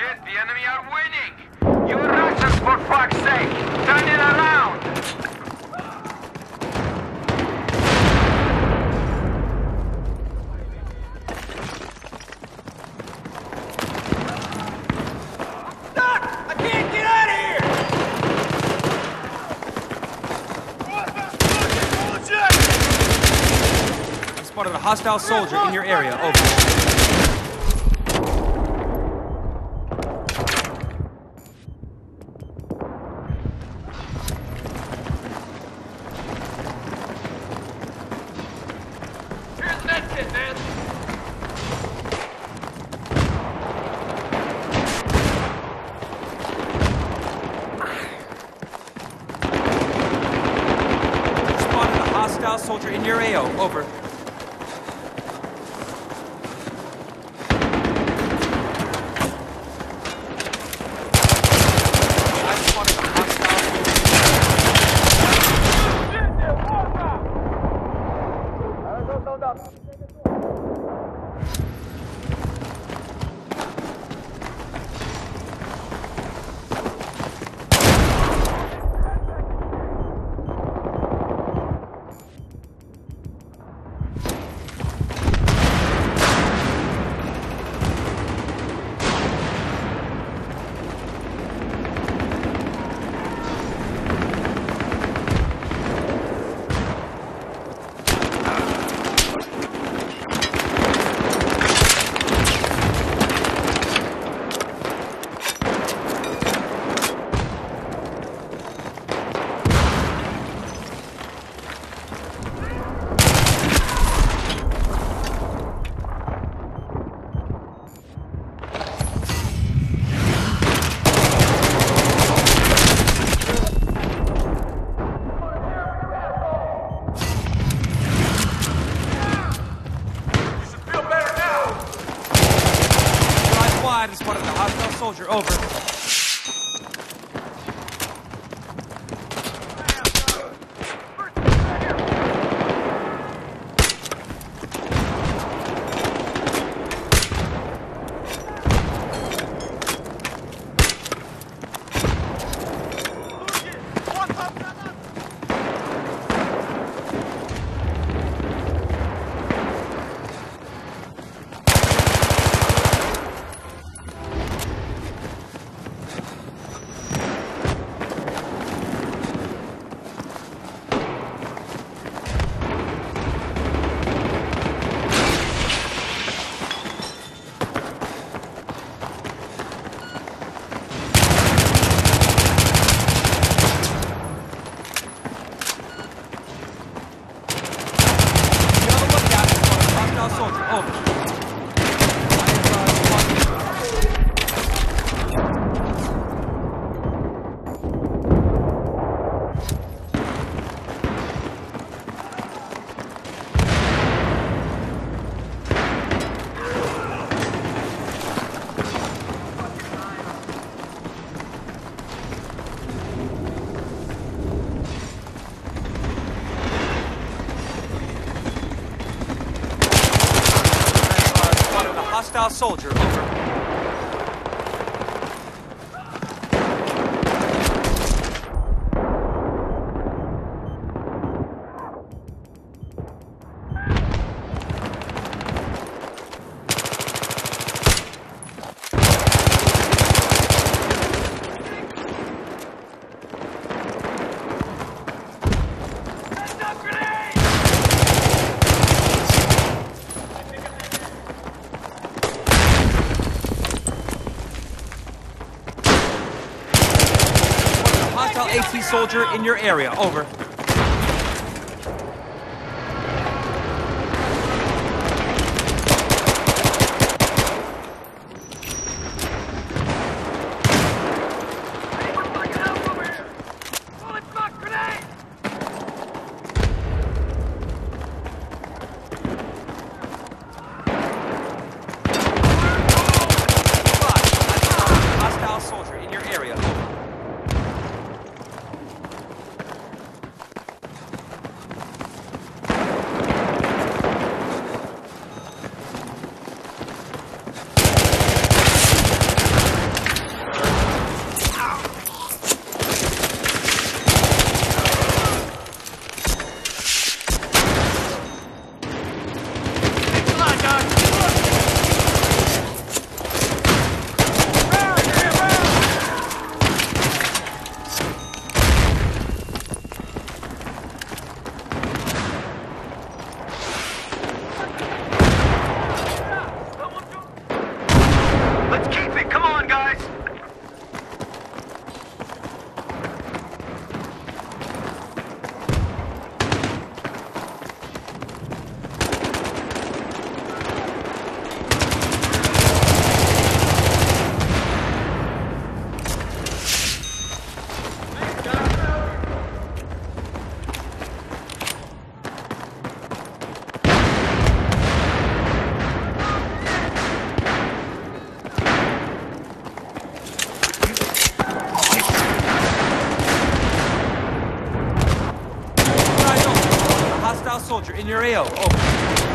shit, the enemy are winning! You Russians, for fuck's sake! Turn it around! I can't get out of here! I spotted a hostile soldier in your area. Over. Hostile soldier. Over. Soldier in your area. Over. Soldier in your AO. Over. Oh.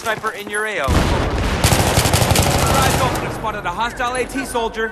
Sniper in your AO. Eyes open and spotted a hostile AT soldier.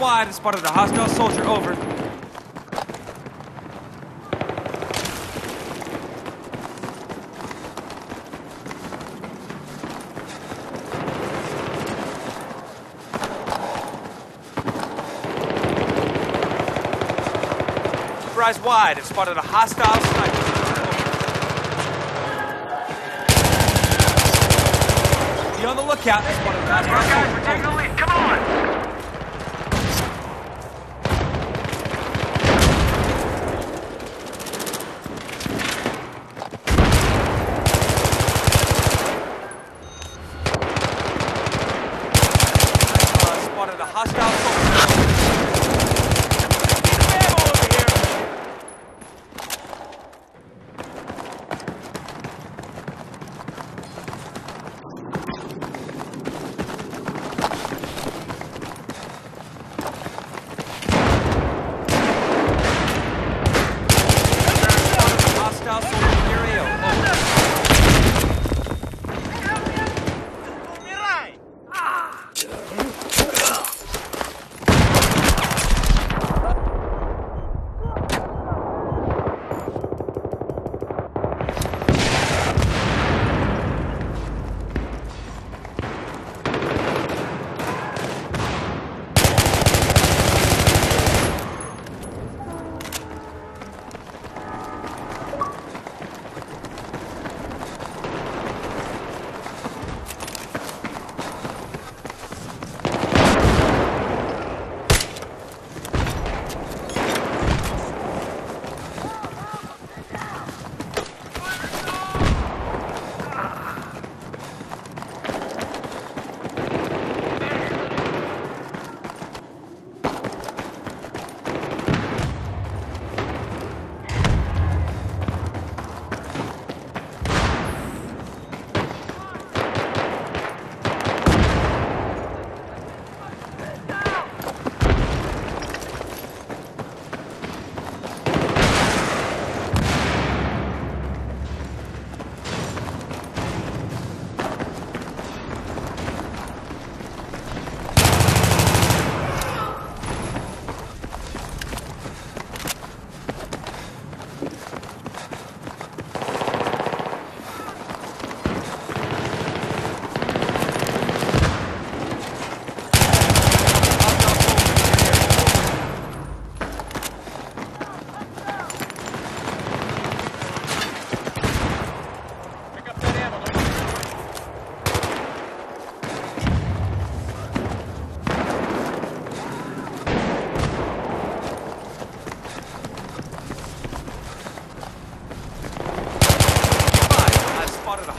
Wide and spotted a hostile soldier. Over. Wide and spotted a hostile sniper. Be on the lookout. Come on.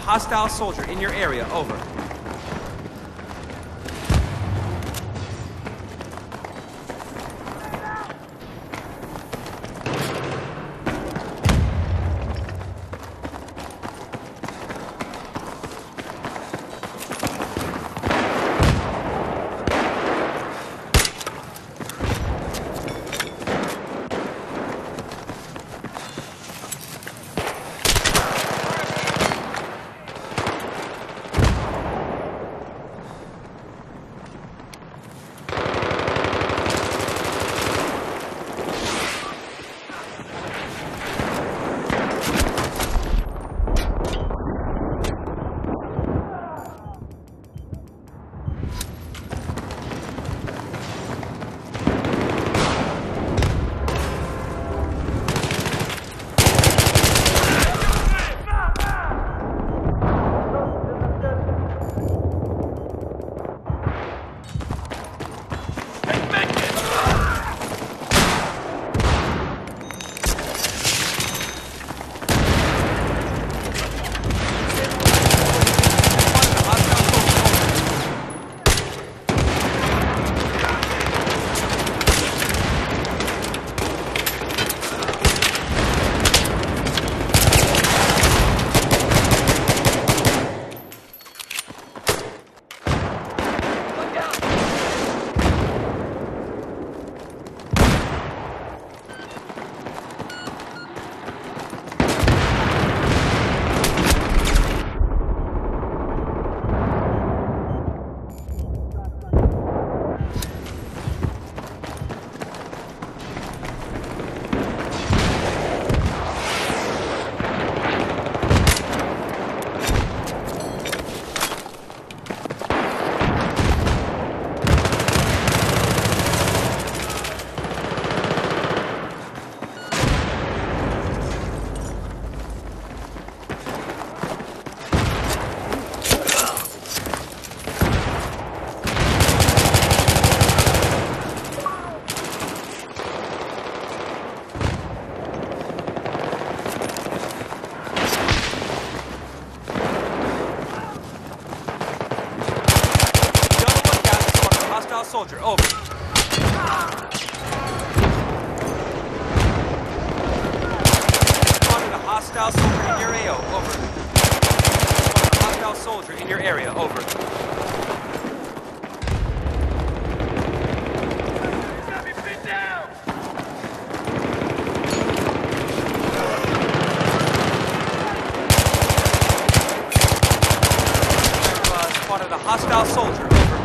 Hostile soldier in your area. Over. Hostile soldier. Over.